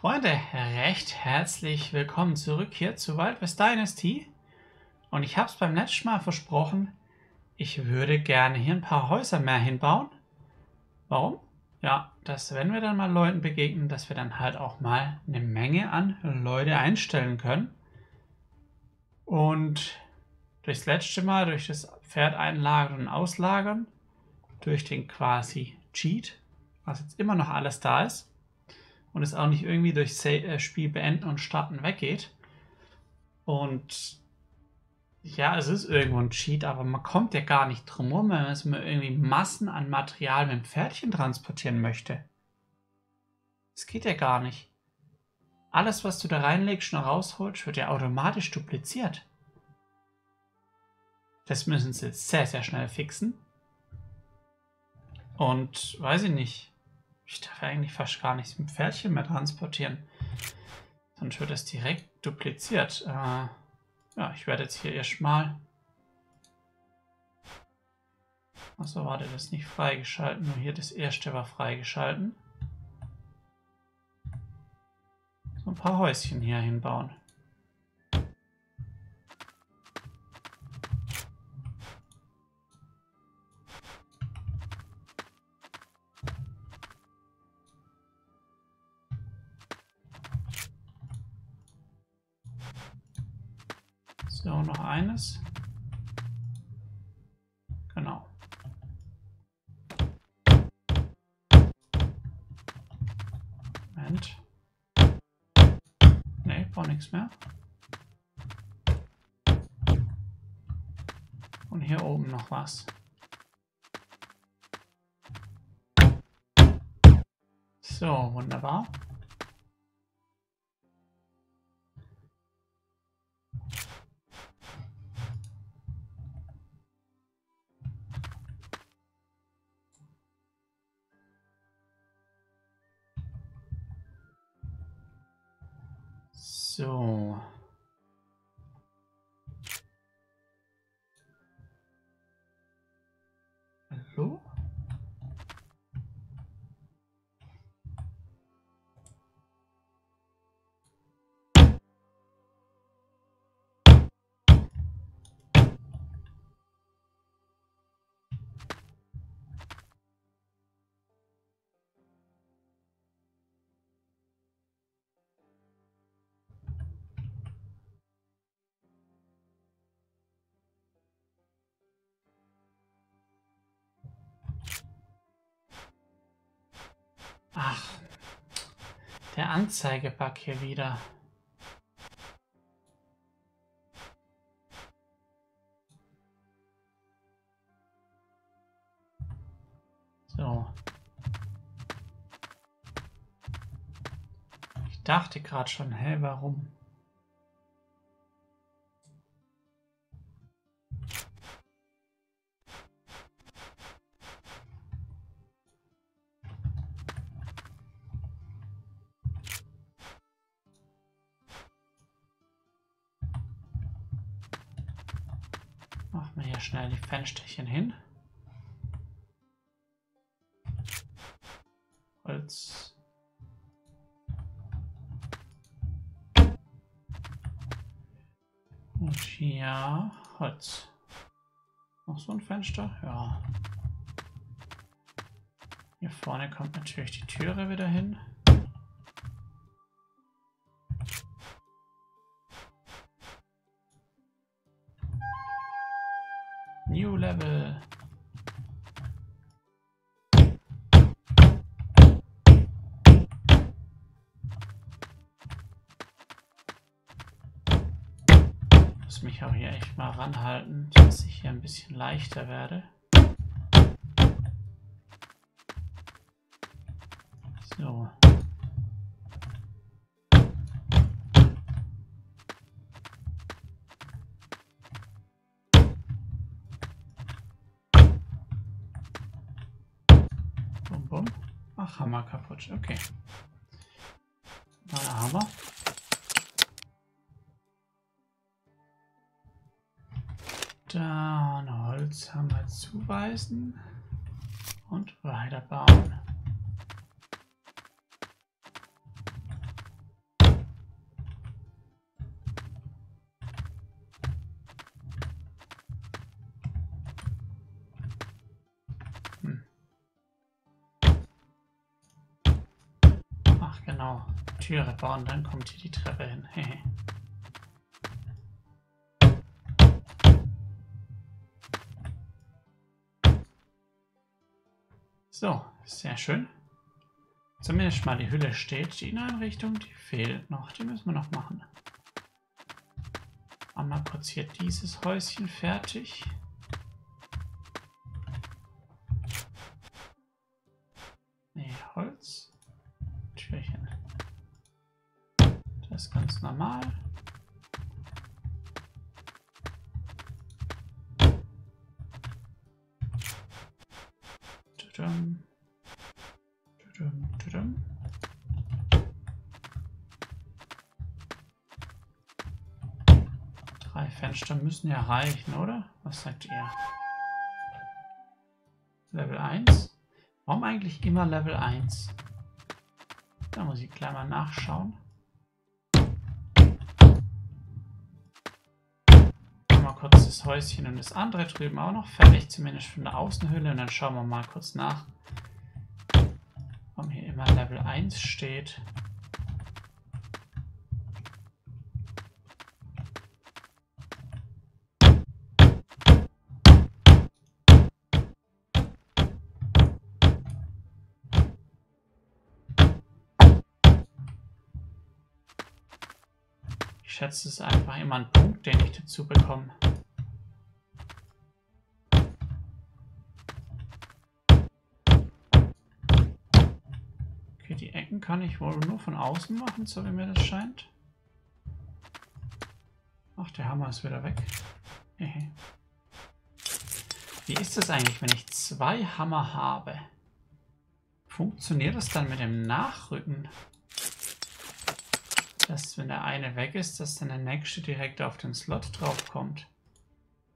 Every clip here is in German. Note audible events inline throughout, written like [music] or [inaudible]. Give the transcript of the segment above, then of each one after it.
Freunde, recht herzlich willkommen zurück hier zu Wild West Dynasty. Und ich habe es beim letzten Mal versprochen, ich würde gerne hier ein paar Häuser mehr hinbauen. Warum? Ja, dass wenn wir dann mal Leuten begegnen, dass wir dann halt auch mal eine Menge an Leute einstellen können. Und durchs letzte Mal, durch das Pferd einlagern und auslagern, durch den quasi Cheat, was jetzt immer noch alles da ist, und es auch nicht irgendwie durch äh, Spiel beenden und starten weggeht. Und ja, es ist irgendwo ein Cheat, aber man kommt ja gar nicht drum herum, wenn man irgendwie Massen an Material mit dem Pferdchen transportieren möchte. Das geht ja gar nicht. Alles, was du da reinlegst und rausholst, wird ja automatisch dupliziert. Das müssen sie jetzt sehr, sehr schnell fixen. Und weiß ich nicht. Ich darf eigentlich fast gar nichts mit Pferdchen mehr transportieren. Sonst wird es direkt dupliziert. Äh, ja, ich werde jetzt hier erstmal... Achso, warte, das ist nicht freigeschalten. Nur hier das erste war freigeschalten. So ein paar Häuschen hier hinbauen. So, noch eines. Genau. Moment. Ne, brauche nichts mehr. Und hier oben noch was. So, wunderbar. Ach, der Anzeigebug hier wieder. So. Ich dachte gerade schon, hä, warum? Fensterchen hin. Holz. Und hier Holz. Noch so ein Fenster? Ja. Hier vorne kommt natürlich die Türe wieder hin. Ranhalten, dass ich hier ein bisschen leichter werde. So. Hammer kaputt. Okay. Neuer Hammer. Dann wir zuweisen und weiter bauen. Hm. Ach genau, Türe bauen, dann kommt hier die Treppe hin. [laughs] so, sehr schön. Zumindest mal die Hülle steht. Die Inneneinrichtung, die fehlt noch. Die müssen wir noch machen. Einmal kurz hier dieses Häuschen fertig. Müssen ja reichen, oder? Was sagt ihr? Level 1? Warum eigentlich immer Level 1? Da muss ich gleich mal nachschauen. Mal kurz das Häuschen und das andere drüben auch noch fertig, zumindest von der Außenhülle. Und dann schauen wir mal kurz nach, warum hier immer Level 1 steht. Schätze, es einfach immer ein Punkt, den ich dazu bekomme. Okay, die Ecken kann ich wohl nur von außen machen, so wie mir das scheint. Ach, der Hammer ist wieder weg. Wie ist das eigentlich, wenn ich zwei Hammer habe? Funktioniert das dann mit dem Nachrücken? Dass wenn der eine weg ist, dass dann der nächste direkt auf den Slot drauf kommt.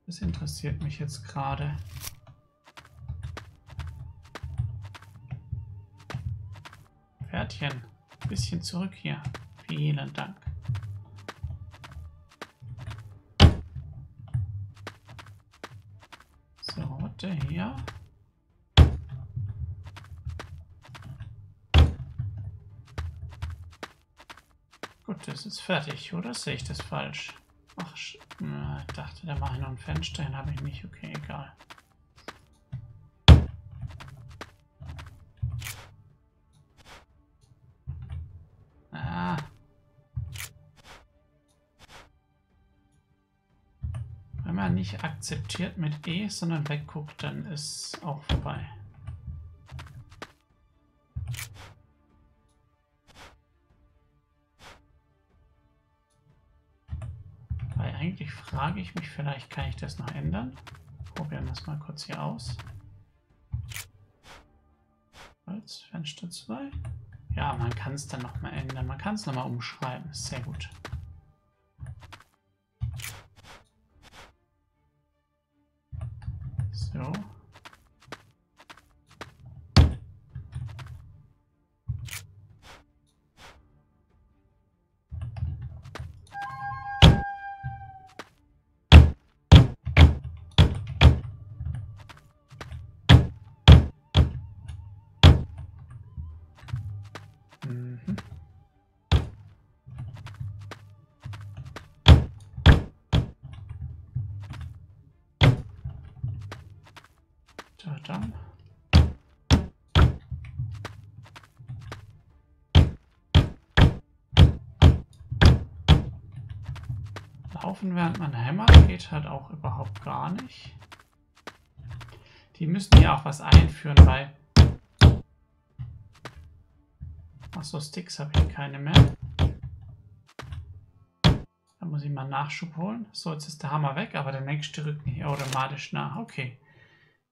Das interessiert mich jetzt gerade. Pferdchen, bisschen zurück hier. Vielen Dank. So, warte hier. Ist fertig, oder sehe ich das falsch? Ach, ich dachte, da mache ich noch ein Fenster hin, habe ich nicht. Okay, egal. Ah. Wenn man nicht akzeptiert mit E, sondern wegguckt, dann ist auch vorbei. Frage ich mich, vielleicht kann ich das noch ändern. Probieren wir es mal kurz hier aus. Als Fenster 2. Ja, man kann es dann nochmal ändern. Man kann es nochmal umschreiben. Sehr gut. Laufen während man hämmert geht halt auch überhaupt gar nicht. Die müssten ja auch was einführen bei... Achso, Sticks habe ich keine mehr. Da muss ich mal Nachschub holen. So, jetzt ist der Hammer weg, aber der nächste rückt nicht automatisch nach. Okay.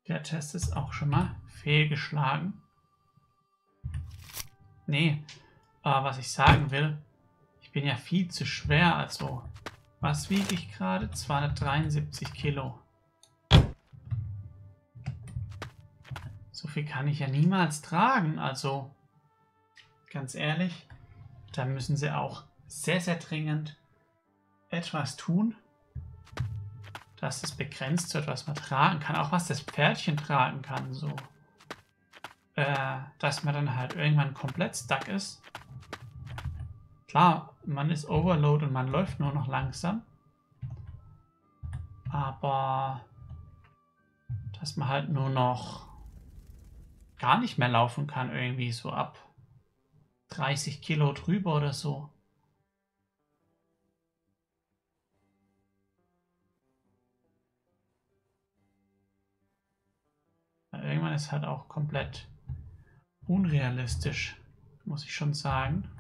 Der Test ist auch schon mal fehlgeschlagen. Nee, aber was ich sagen will, ich bin ja viel zu schwer. Also, was wiege ich gerade? 273 Kilo. So viel kann ich ja niemals tragen. Also, ganz ehrlich, da müssen sie auch sehr, sehr dringend etwas tun dass es begrenzt wird, was man tragen kann. Auch was das Pferdchen tragen kann, so. Äh, dass man dann halt irgendwann komplett stuck ist. Klar, man ist Overload und man läuft nur noch langsam. Aber dass man halt nur noch gar nicht mehr laufen kann, irgendwie so ab 30 Kilo drüber oder so. Irgendwann ist halt auch komplett unrealistisch, muss ich schon sagen.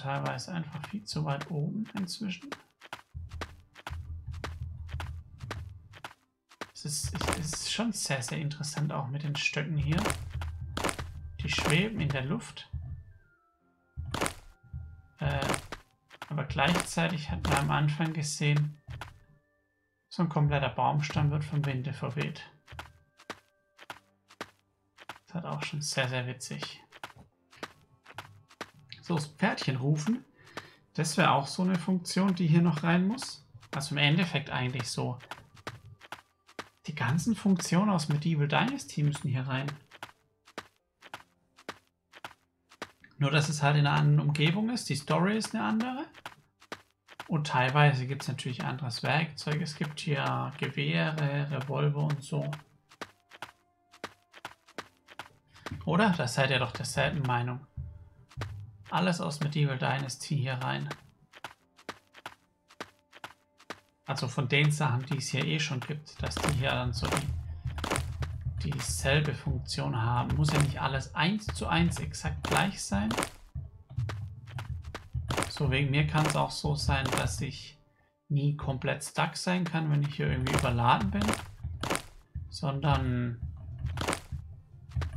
Teilweise einfach viel zu weit oben inzwischen. Es ist, es ist schon sehr, sehr interessant auch mit den Stöcken hier. Die schweben in der Luft. Äh, aber gleichzeitig hat man am Anfang gesehen, so ein kompletter Baumstamm wird vom Winde verweht. Das hat auch schon sehr, sehr witzig. Das Pferdchen rufen. Das wäre auch so eine Funktion, die hier noch rein muss. Also im Endeffekt eigentlich so. Die ganzen Funktionen aus Medieval Dynasty müssen hier rein. Nur, dass es halt in einer anderen Umgebung ist. Die Story ist eine andere. Und teilweise gibt es natürlich anderes Werkzeug. Es gibt hier Gewehre, Revolver und so. Oder? Da seid ihr doch derselben Meinung. Alles aus Medieval Dynasty hier rein. Also von den Sachen, die es hier eh schon gibt, dass die hier dann so die, dieselbe Funktion haben. Muss ja nicht alles eins zu eins exakt gleich sein. So, wegen mir kann es auch so sein, dass ich nie komplett stuck sein kann, wenn ich hier irgendwie überladen bin. Sondern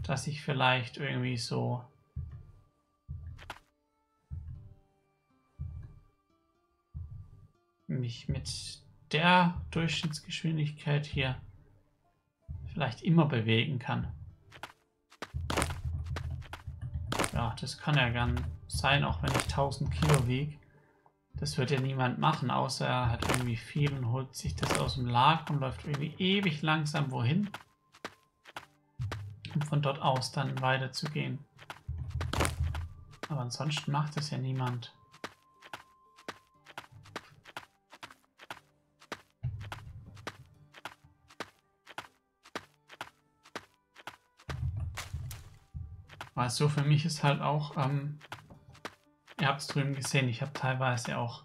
dass ich vielleicht irgendwie so mich mit der Durchschnittsgeschwindigkeit hier vielleicht immer bewegen kann. Ja, das kann ja gern sein, auch wenn ich 1000 Kilo wiege. Das wird ja niemand machen, außer er hat irgendwie viel und holt sich das aus dem Lager und läuft irgendwie ewig langsam wohin, um von dort aus dann weiterzugehen. Aber ansonsten macht das ja niemand. Also für mich ist halt auch, ähm, ihr habt es drüben gesehen, ich habe teilweise auch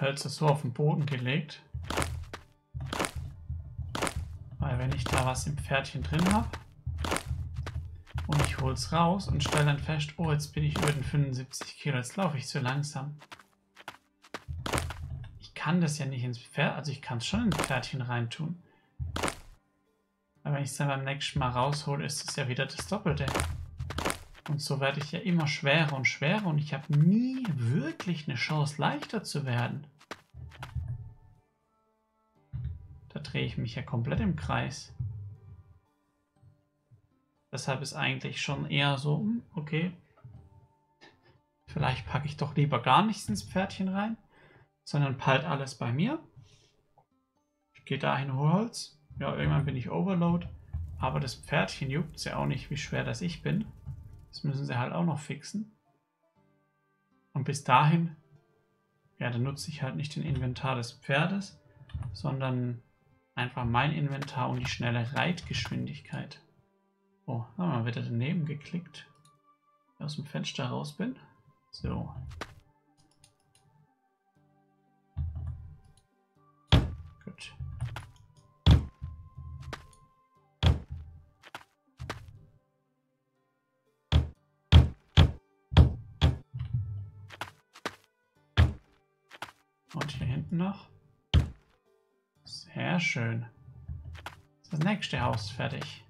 Hölzer so auf den Boden gelegt. Weil wenn ich da was im Pferdchen drin habe und ich hole es raus und stelle dann fest, oh jetzt bin ich über den 75 Kilo, jetzt laufe ich zu langsam. Ich kann das ja nicht ins Pferd, also ich kann es schon ins Pferdchen reintun. Aber wenn ich es dann beim nächsten Mal raushole, ist es ja wieder das Doppelte. Und so werde ich ja immer schwerer und schwerer und ich habe nie wirklich eine Chance, leichter zu werden. Da drehe ich mich ja komplett im Kreis. Deshalb ist eigentlich schon eher so, hm, okay, vielleicht packe ich doch lieber gar nichts ins Pferdchen rein, sondern peilt alles bei mir. Ich gehe dahin, hol Holz. Ja, irgendwann bin ich Overload. Aber das Pferdchen juckt ja auch nicht, wie schwer das ich bin. Das müssen sie halt auch noch fixen. Und bis dahin, ja, dann nutze ich halt nicht den Inventar des Pferdes, sondern einfach mein Inventar und die schnelle Reitgeschwindigkeit. Oh, haben wir wieder daneben geklickt. Aus dem Fenster raus bin. So. Noch. Sehr schön. Das nächste Haus fertig.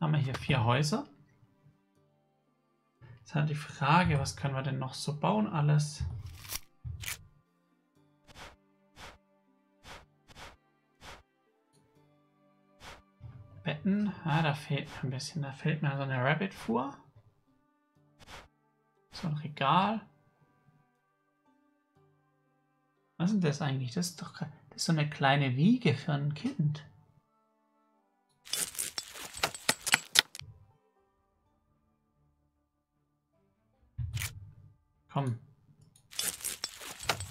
Haben wir hier vier Häuser. Jetzt halt die Frage, was können wir denn noch so bauen alles? Betten, ah, da fehlt ein bisschen, da fehlt mir so eine Rabbit-Fuhr. So Regal. Was ist das eigentlich? Das ist doch das ist so eine kleine Wiege für ein Kind. Komm.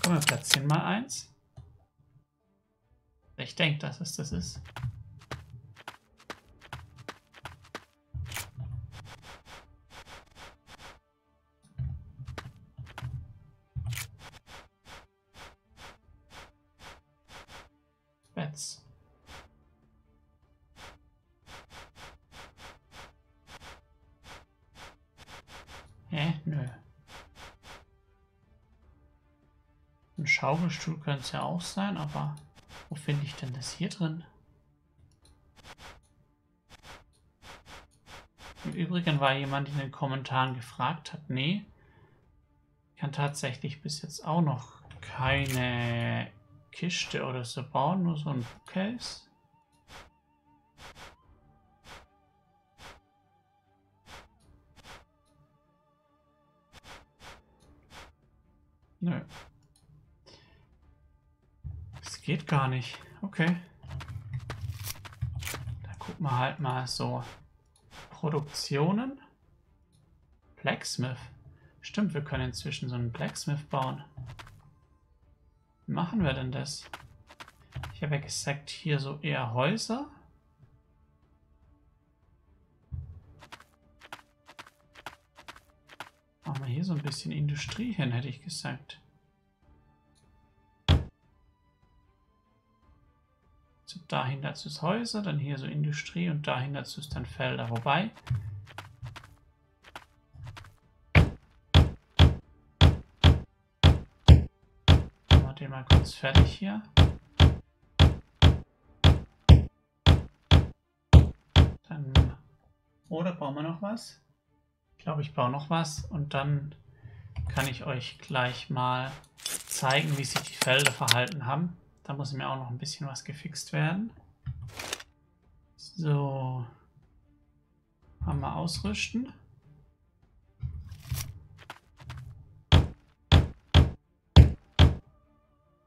Komm, wir platzieren mal eins. Ich denke, dass es das ist. Schaukelstuhl könnte es ja auch sein, aber wo finde ich denn das hier drin? Im Übrigen war jemand in den Kommentaren gefragt hat, nee, kann tatsächlich bis jetzt auch noch keine Kiste oder so bauen, nur so ein Bookcase. Nö. Geht gar nicht. Okay. Da gucken wir halt mal so. Produktionen. Blacksmith. Stimmt, wir können inzwischen so einen Blacksmith bauen. Wie machen wir denn das? Ich habe ja gesagt, hier so eher Häuser. Machen wir hier so ein bisschen Industrie hin, hätte ich gesagt. Dahin dazu ist Häuser, dann hier so Industrie und dahin dazu ist dann Felder. Wobei, den mal kurz fertig hier. Dann, oder bauen wir noch was? Ich glaube, ich baue noch was und dann kann ich euch gleich mal zeigen, wie sich die Felder verhalten haben. Da muss mir auch noch ein bisschen was gefixt werden. So. Haben wir ausrüsten.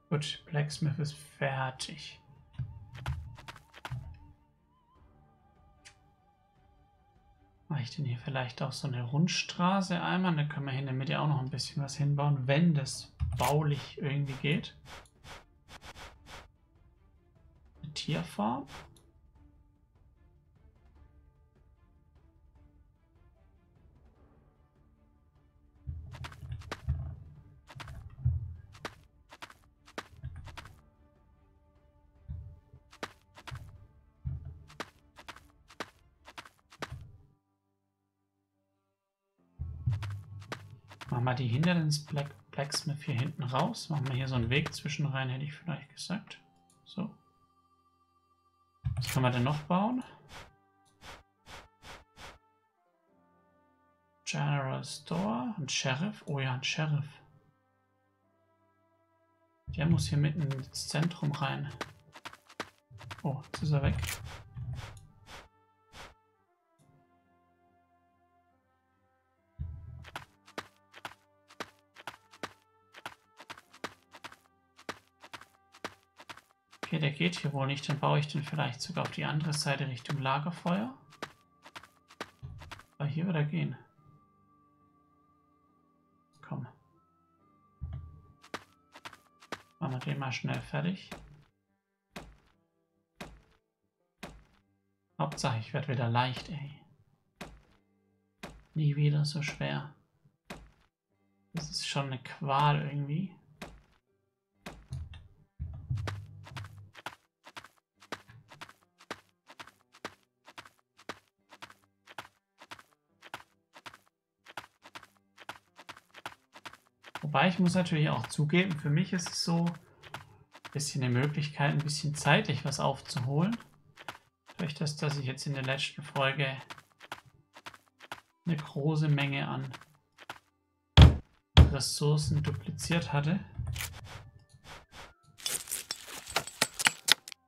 Gut, Blacksmith ist fertig. Mache ich denn hier vielleicht auch so eine Rundstraße einmal? Dann können wir hier in der Mitte auch noch ein bisschen was hinbauen, wenn das baulich irgendwie geht. Eine Tierfarm. Machen wir die Hindernis Black Blacksmith hier hinten raus. Machen wir hier so einen Weg zwischen rein, hätte ich vielleicht gesagt. So. Was kann man denn noch bauen? General Store und Sheriff. Oh ja, ein Sheriff. Der muss hier mitten ins Zentrum rein. Oh, jetzt ist er weg. Okay, der geht hier wohl nicht. Dann baue ich den vielleicht sogar auf die andere Seite Richtung Lagerfeuer. Aber hier wird er gehen. Komm. Machen wir den mal schnell fertig. Hauptsache, ich werde wieder leicht, ey. Nie wieder so schwer. Das ist schon eine Qual irgendwie. Wobei ich muss natürlich auch zugeben, für mich ist es so ein bisschen eine Möglichkeit, ein bisschen zeitlich was aufzuholen. Durch das, dass ich jetzt in der letzten Folge eine große Menge an Ressourcen dupliziert hatte.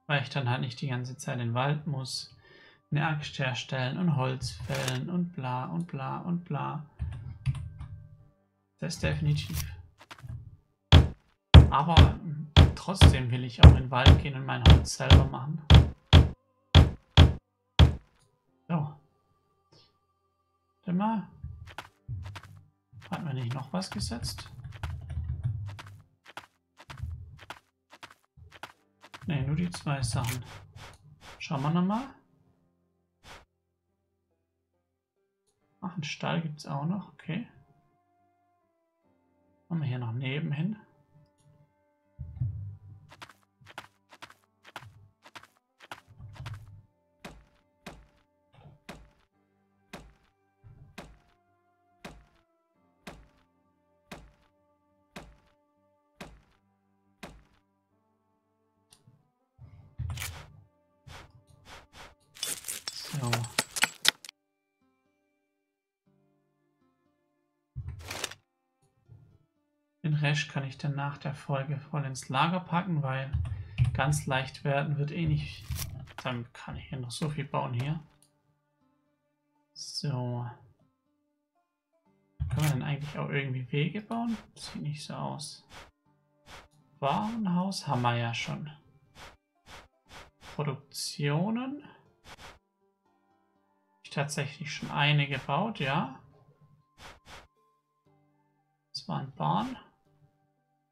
Weil ich dann halt nicht die ganze Zeit in den Wald muss, eine Axt herstellen und Holz fällen und bla und bla und bla. Das definitiv. Aber trotzdem will ich auch in den Wald gehen und mein Holz selber machen. So. Warte mal. Hatten wir nicht noch was gesetzt? Ne, nur die zwei Sachen. Schauen wir nochmal. Ach, einen Stall gibt es auch noch, okay. Machen wir hier noch nebenhin. Rest kann ich dann nach der Folge voll ins Lager packen, weil ganz leicht werden wird eh nicht. Dann kann ich hier noch so viel bauen hier. So. Können wir dann eigentlich auch irgendwie Wege bauen? Sieht nicht so aus. Warenhaus haben wir ja schon. Produktionen. Ich tatsächlich schon eine gebaut, ja. Das war ein Bahn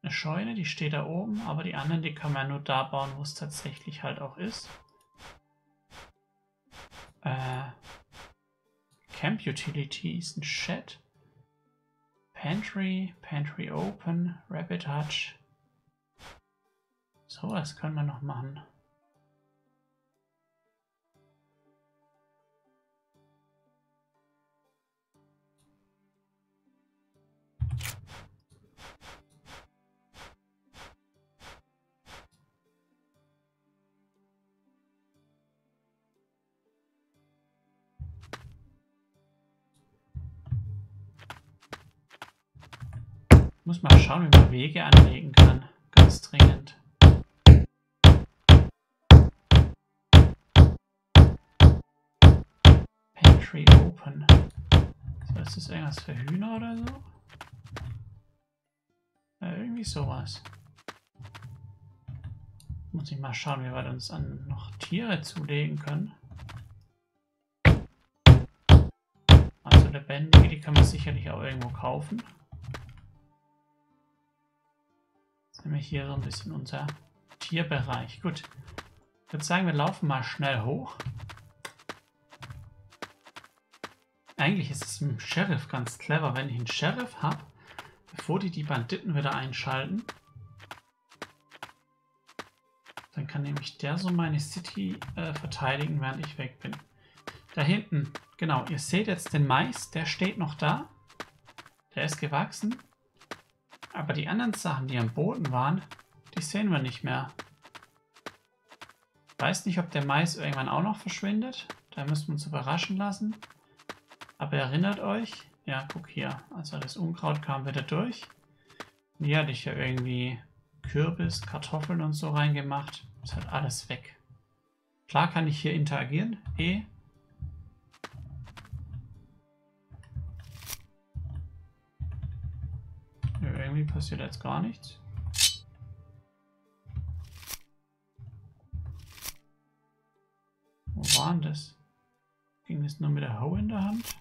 eine Scheune, die steht da oben, aber die anderen, die kann man nur da bauen, wo es tatsächlich halt auch ist. Äh, Camp Utilities, ein Shed. Pantry, Pantry Open, Rabbit Hutch. So, was können wir noch machen. Muss mal schauen, wie man Wege anlegen kann. Ganz dringend. Pantry open. So, ist das irgendwas für Hühner oder so? Ja, irgendwie sowas. Muss ich mal schauen, wie wir uns an noch Tiere zulegen können. Also lebendige, die kann man sicherlich auch irgendwo kaufen. Nämlich hier so ein bisschen unser Tierbereich. Gut. Ich würde sagen, wir laufen mal schnell hoch. Eigentlich ist es im Sheriff ganz clever, wenn ich einen Sheriff habe, bevor die die Banditen wieder einschalten. Dann kann nämlich der so meine City äh, verteidigen, während ich weg bin. Da hinten, genau, ihr seht jetzt den Mais, der steht noch da. Der ist gewachsen. Aber die anderen Sachen, die am Boden waren, die sehen wir nicht mehr. Weiß nicht, ob der Mais irgendwann auch noch verschwindet. Da müssen wir uns überraschen lassen. Aber erinnert euch, ja, guck hier, also das Unkraut kam wieder durch. Hier hatte ich ja irgendwie Kürbis, Kartoffeln und so reingemacht. Ist halt alles weg. Klar kann ich hier interagieren. E, irgendwie passiert jetzt gar nichts. Wo war denn das? Ging das nur mit der Hoe in der Hand?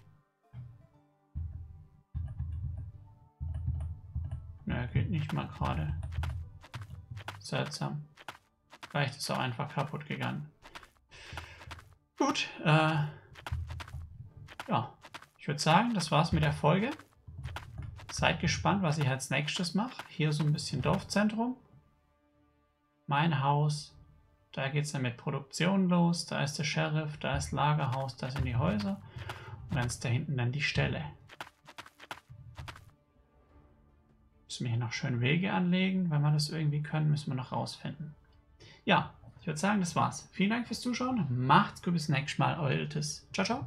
Ne, geht nicht mal gerade. Seltsam. Vielleicht ist er einfach kaputt gegangen. Gut, äh, ja, ich würde sagen, das war's mit der Folge. Seid gespannt, was ich als nächstes mache. Hier so ein bisschen Dorfzentrum. Mein Haus. Da geht es dann mit Produktion los. Da ist der Sheriff, da ist Lagerhaus, da sind die Häuser. Und dann ist da hinten dann die Stelle. Müssen wir hier noch schön Wege anlegen. Wenn wir das irgendwie können, müssen wir noch rausfinden. Ja, ich würde sagen, das war's. Vielen Dank fürs Zuschauen. Macht's gut, bis nächstes Mal. Euer Iltis. Ciao, ciao.